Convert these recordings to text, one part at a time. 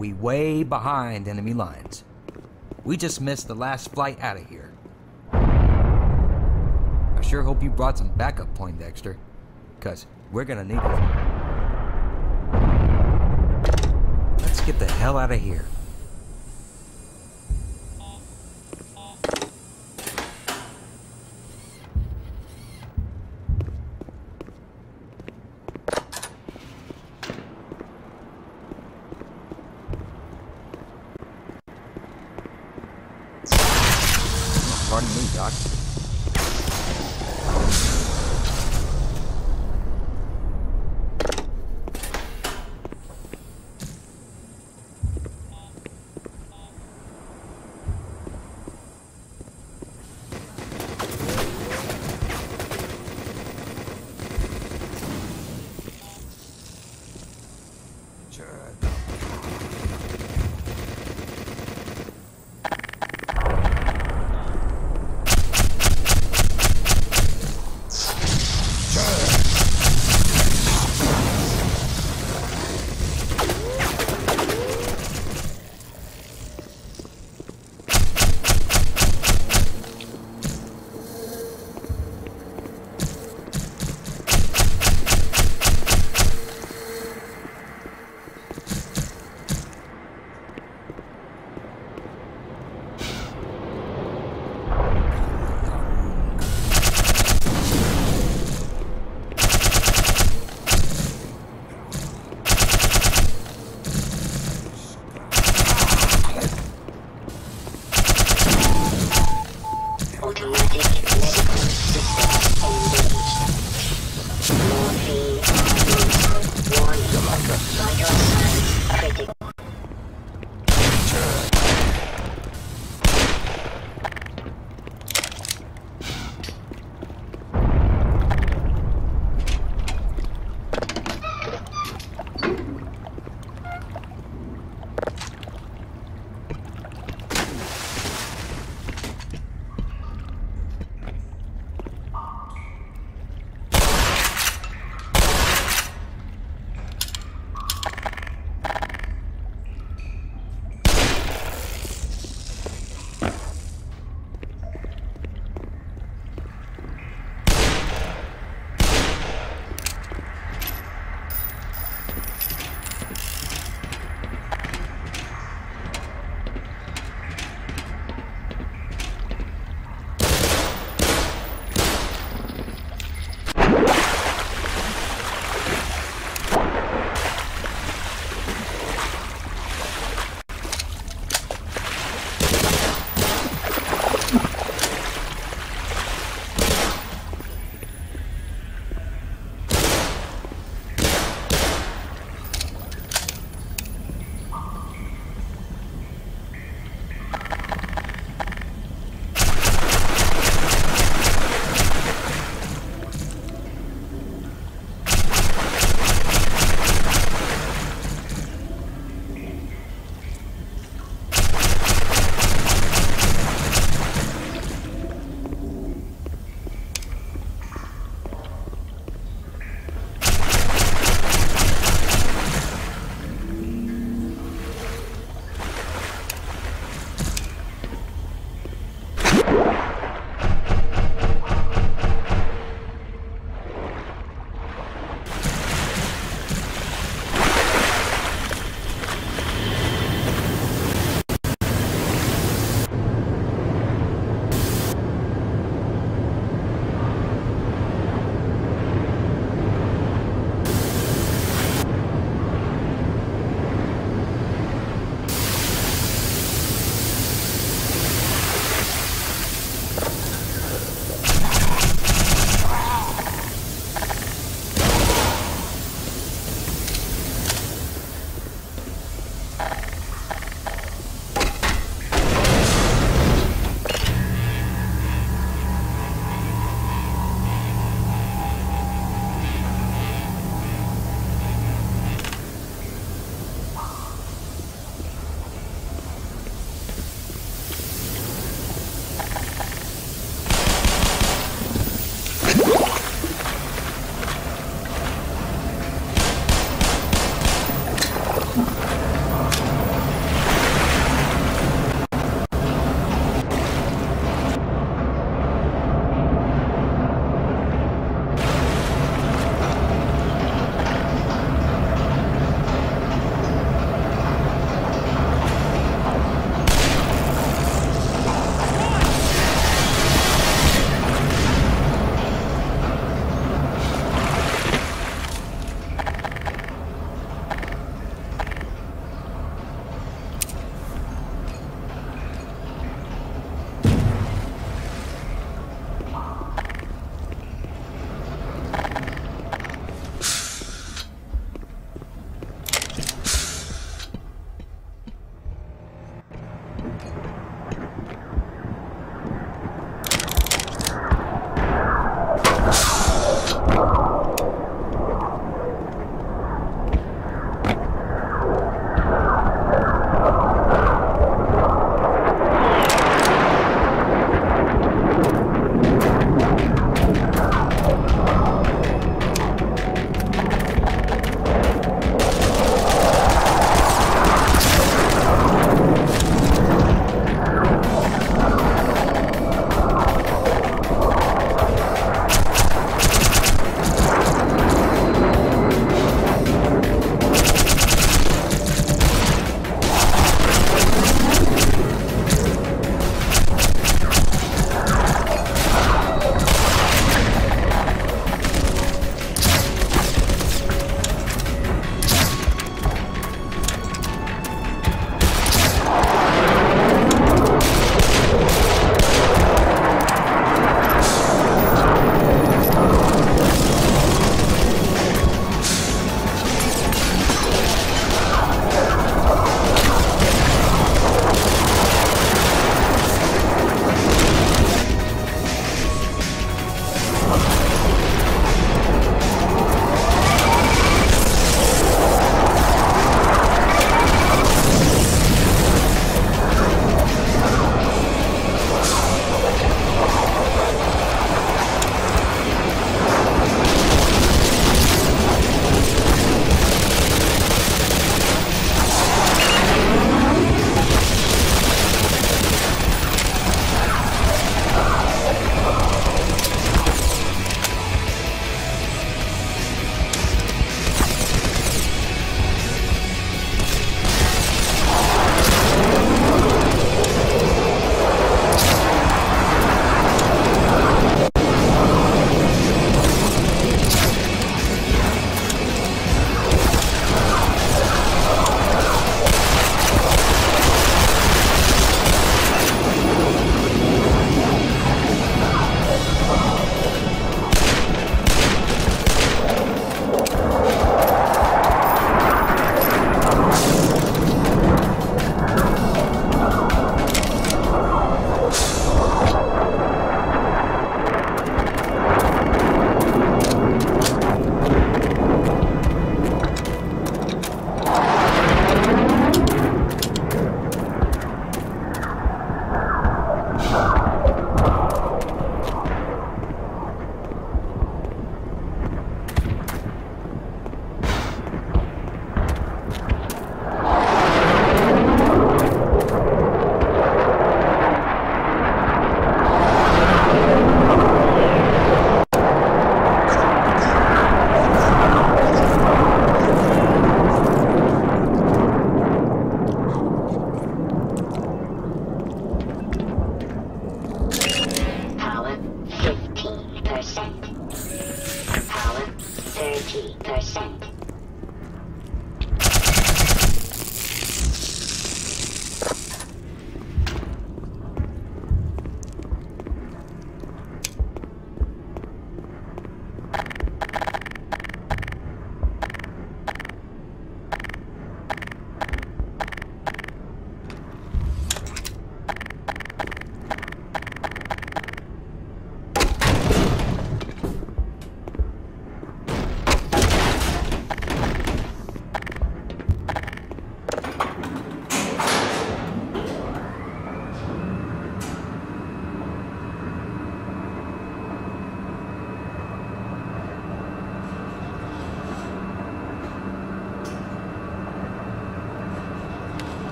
We way behind enemy lines, we just missed the last flight out of here. I sure hope you brought some backup, Poindexter, because we're gonna need it. Let's get the hell out of here.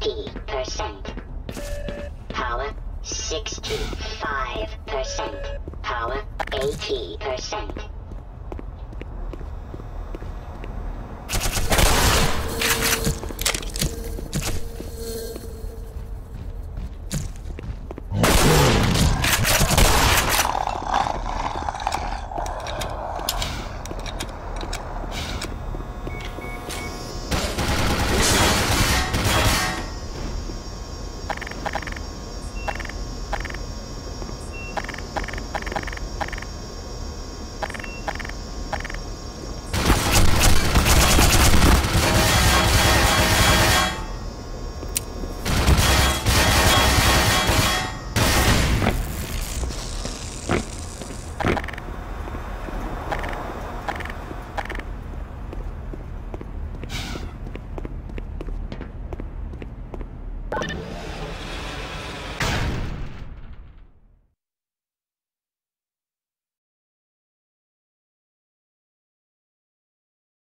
50%. Power 65%. Power 80%.